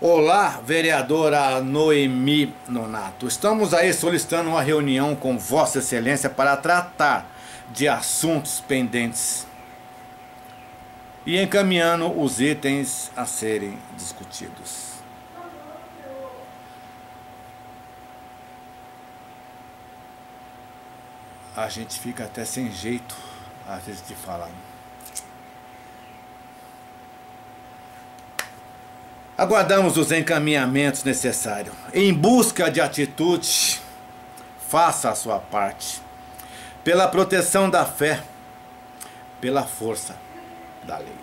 Olá, vereadora Noemi Nonato. Estamos aí solicitando uma reunião com Vossa Excelência para tratar de assuntos pendentes e encaminhando os itens a serem discutidos. A gente fica até sem jeito às vezes de falar. Aguardamos os encaminhamentos necessários. Em busca de atitude, faça a sua parte. Pela proteção da fé, pela força da lei.